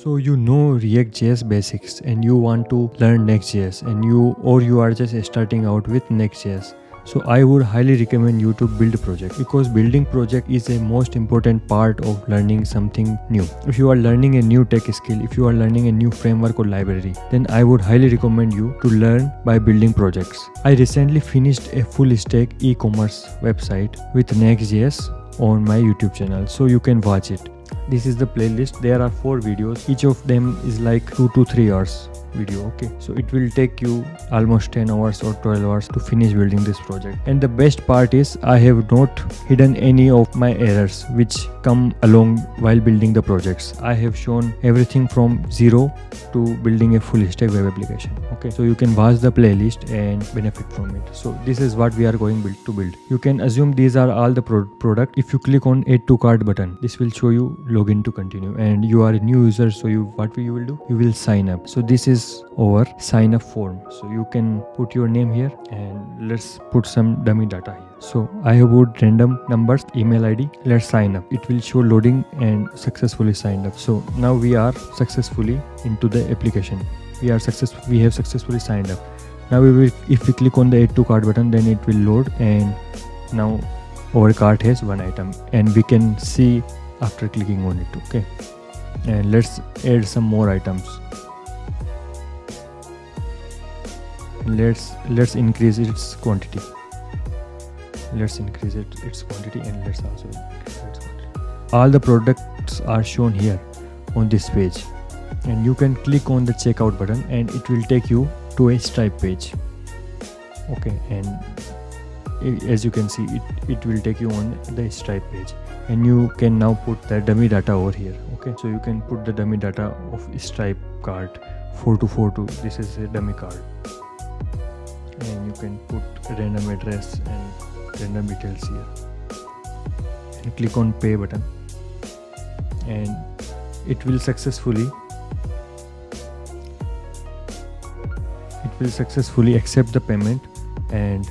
So you know React.js basics and you want to learn Next.js and you or you are just starting out with Next.js so i would highly recommend you to build a project because building project is a most important part of learning something new. If you are learning a new tech skill if you are learning a new framework or library then i would highly recommend you to learn by building projects. I recently finished a full stack e-commerce website with next.js on my youtube channel so you can watch it this is the playlist. There are four videos. Each of them is like 2 to 3 hours video okay? So it will take you almost 10 hours or 12 hours to finish building this project. And the best part is i have not hidden any of my errors which come along while building the projects. I have shown everything from zero to building a full stack web application okay? So you can watch the playlist and benefit from it. So this is what we are going build to build. You can assume these are all the pro product. If you click on add to cart button this will show you login to continue. And you are a new user so you what you will do? You will sign up. So this is our sign up form. So you can put your name here and let's put some dummy data here. So i have put random numbers email id let's sign up. It will show loading and successfully signed up. So now we are successfully into the application. We are successful we have successfully signed up. Now we will if we click on the add to cart button then it will load and now our cart has one item. And we can see after clicking on it okay? And let's add some more items. Let's let's increase its quantity. Let's increase it its quantity and let's also all the products are shown here on this page. And you can click on the checkout button and it will take you to a stripe page. Okay and eh, as you can see it, it will take you on the stripe page and you can now put the dummy data over here okay? So you can put the dummy data of stripe card 4242 this is a dummy card. And you can put random address and random details here. And click on pay button. And it will successfully it will successfully accept the payment. And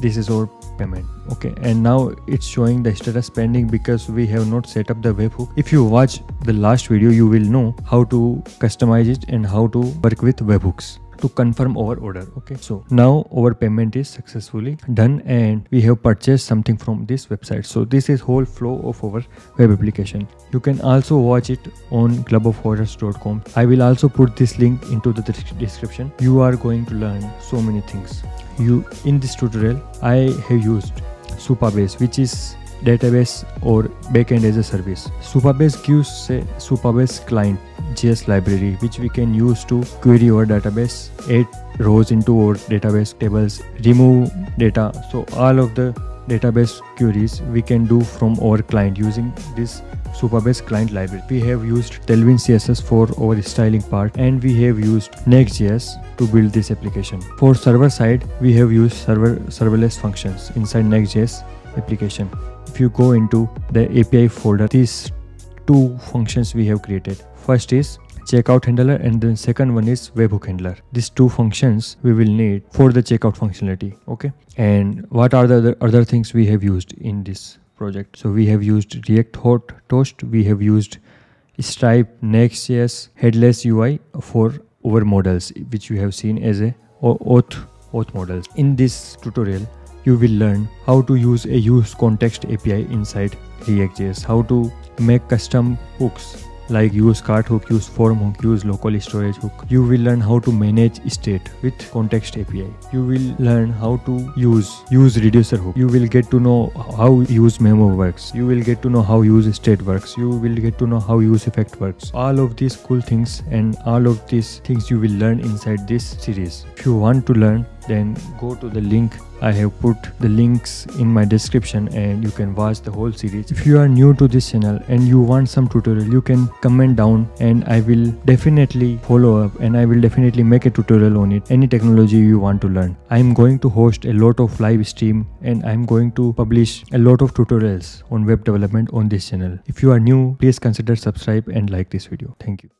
this is our payment. Okay and now it's showing the status pending because we have not set up the webhook. If you watch the last video you will know how to customize it and how to work with webhooks to confirm our order okay? So now our payment is successfully done and we have purchased something from this website. So this is whole flow of our web application. You can also watch it on clubofcoders.com i will also put this link into the description. You are going to learn so many things. You in this tutorial i have used supabase which is database or backend as a service. Supabase gives a Supabase client JS library which we can use to query our database, add rows into our database tables, remove data. So all of the database queries we can do from our client using this Supabase client library. We have used Tailwind CSS for our styling part and we have used Next.js to build this application. For server side, we have used server serverless functions inside Next.js application if you go into the API folder, these two functions we have created. First is checkout handler and then second one is webhook handler. These two functions we will need for the checkout functionality okay? And what are the other, other things we have used in this project? So we have used react hot toast we have used stripe next.js headless ui for our models which you have seen as a auth auth models. In this tutorial you will learn how to use a use context API inside React.js, how to make custom hooks like use cart hook, use form hook, use local storage hook. You will learn how to manage state with context API. You will learn how to use use reducer hook. You will get to know how use memo works. You will get to know how use state works. You will get to know how use effect works. All of these cool things and all of these things you will learn inside this series. If you want to learn then go to the link I have put the links in my description and you can watch the whole series. If you are new to this channel and you want some tutorial, you can comment down and I will definitely follow up and I will definitely make a tutorial on it. Any technology you want to learn. I am going to host a lot of live stream and I am going to publish a lot of tutorials on web development on this channel. If you are new, please consider subscribe and like this video. Thank you.